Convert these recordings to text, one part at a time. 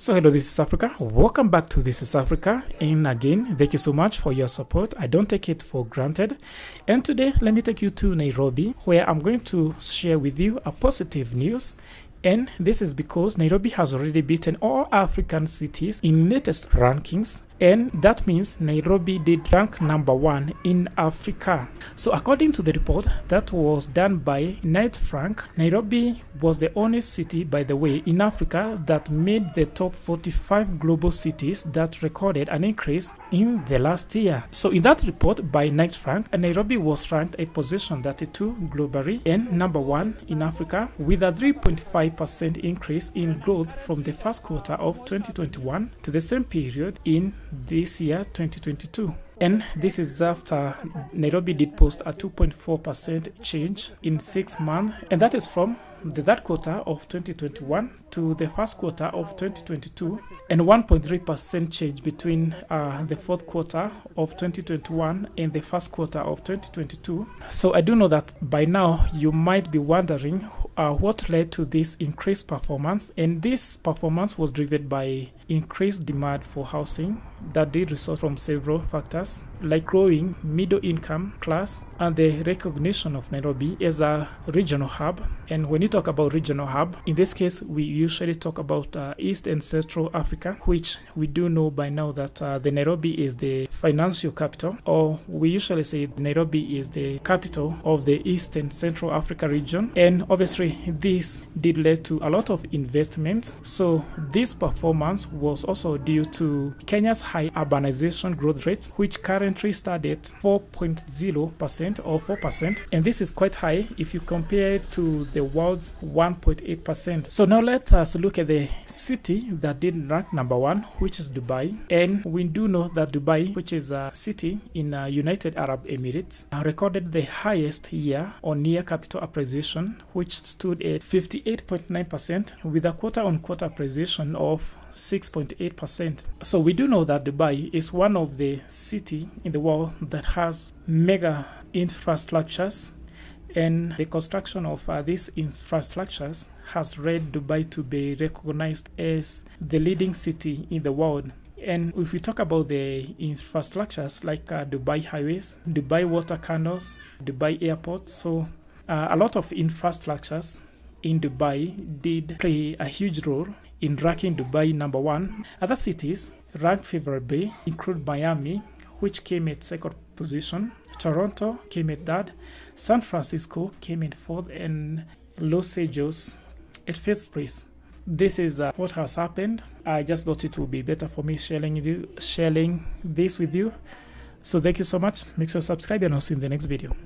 So hello, this is Africa. Welcome back to This is Africa. And again, thank you so much for your support. I don't take it for granted. And today, let me take you to Nairobi, where I'm going to share with you a positive news and this is because Nairobi has already beaten all African cities in latest rankings and that means Nairobi did rank number one in Africa. So, according to the report that was done by Knight Frank, Nairobi was the only city, by the way, in Africa that made the top 45 global cities that recorded an increase in the last year. So, in that report by Knight Frank, Nairobi was ranked at position 32 globally and number one in Africa with a 3.5% increase in growth from the first quarter of 2021 to the same period in this year 2022 and this is after Nairobi did post a 2.4% change in six months, and that is from the third quarter of 2021 to the first quarter of 2022, and 1.3% change between uh, the fourth quarter of 2021 and the first quarter of 2022. So I do know that by now you might be wondering uh, what led to this increased performance, and this performance was driven by increased demand for housing that did result from several factors like growing middle income class and the recognition of Nairobi as a regional hub. And when you talk about regional hub, in this case, we usually talk about uh, East and Central Africa, which we do know by now that uh, the Nairobi is the financial capital, or we usually say Nairobi is the capital of the East and Central Africa region. And obviously, this did lead to a lot of investments. So this performance was also due to Kenya's high urbanization growth rate, which currently stood at 4.0% or 4%. And this is quite high if you compare it to the world's 1.8%. So now let us look at the city that did rank number one, which is Dubai. And we do know that Dubai, which is a city in uh, United Arab Emirates, uh, recorded the highest year on year capital appreciation, which stood at 58.9% with a quarter on quarter appreciation of 6.8%. So we do know that Dubai is one of the city in the world that has mega infrastructures and the construction of uh, these infrastructures has led Dubai to be recognized as the leading city in the world. And if we talk about the infrastructures like uh, Dubai highways, Dubai water canals, Dubai airport, so uh, a lot of infrastructures in Dubai did play a huge role in ranking Dubai number one. Other cities ranked favorably include Miami, which came at second position, Toronto came at third, San Francisco came in fourth, and Los Angeles at fifth place. This is uh, what has happened. I just thought it would be better for me sharing you, sharing this with you. So thank you so much. Make sure to subscribe and I'll see you in the next video.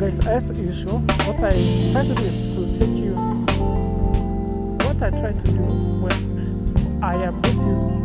guys as usual what I try to do is to take you what I try to do when I am with you